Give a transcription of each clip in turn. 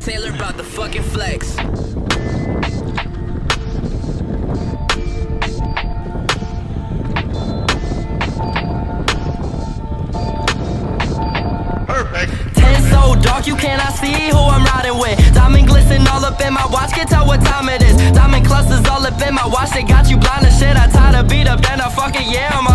Taylor about the fucking flex. Perfect. Ten so dark, you cannot see who I'm riding with. Diamond glisten all up in my watch, can't tell what time it is. Diamond clusters all up in my watch, they got you blind as shit. I tie the beat up, then I fuck it, yeah, I'm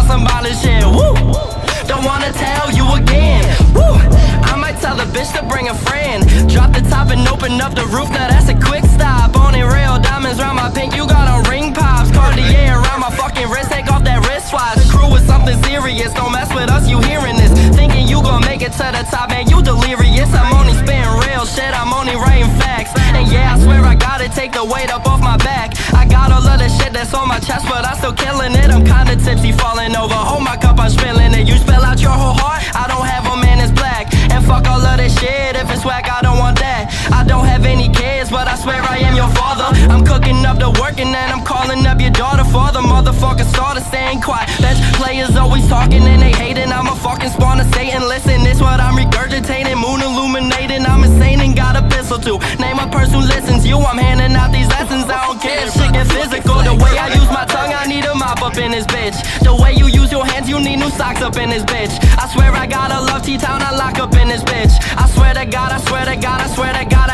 bitch to bring a friend. Drop the top and open up the roof, now that's a quick stop. Only real diamonds round my pink, you got on ring pops. Cartier around my fucking wrist, take off that wristwatch. The crew is something serious, don't mess with us, you hearing this. Thinking you gon' make it to the top, man, you delirious. I'm only spitting real shit, I'm only writing facts. And yeah, I swear I gotta take the weight up off my back. I got all of the shit that's on my chest, but I'm still killing it. I'm kinda tipsy, falling over. Hold my cup, I'm spilling work and I'm calling up your daughter for the motherfucking starter, staying quiet. Bench players always talking and they hating. I'm a fucking spawn of Satan. Listen, this what I'm regurgitating. Moon illuminating, I'm insane and got a pistol too. Name a person who listens. You, I'm handing out these lessons. I don't care if shit get physical. The way I use my tongue, I need a mop up in this bitch. The way you use your hands, you need new socks up in this bitch. I swear I gotta love T-Town, I lock up in this bitch. I swear to God, I swear to God, I swear to God,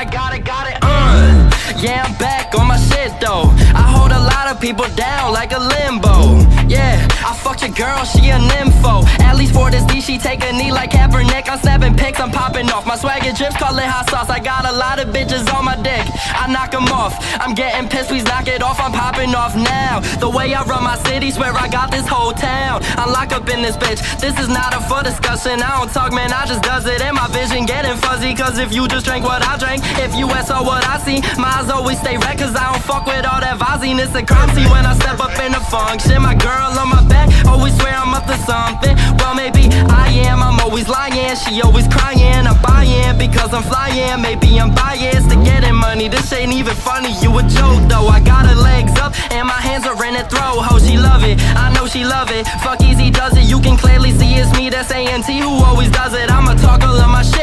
people down like a limbo. Yeah, I fucked your girl, she a nympho. At least for this D, she take a knee like Kaepernick. I'm snapping pics, I'm popping off. My swagger drips, call it hot sauce. I got a lot of bitches on my dick. I knock 'em off. I'm getting pissed, please knock it off. I'm popping off now. The way I run my city, swear I got this whole town. I'm locked up in this bitch. This is not a for discussion. I don't talk, man, I just does it. And my vision getting fuzzy. Cause if you just drank what I drank, if you saw what I see, my eyes always stay red. Cause I don't fuck with all that Visine. It's a crime scene when I step up in the function. My girl on my back, always swear I'm up to something. Well, maybe I am, I'm always lying. She always crying, I'm buying because I'm flying. Maybe I'm biased to getting money. This ain't even funny, you a joke though. I got her legs up and my hands are in her throw Ho, she love it, I know she love it. Fuck easy does it, you can clearly see it's me. That's ANT who always does it. I'ma talk all of my shit,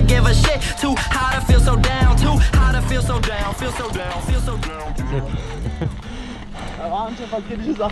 but I would never give a shit. Too high to feel so down, too high to feel so down, feel so down, feel so down. Mam cię faktycznie za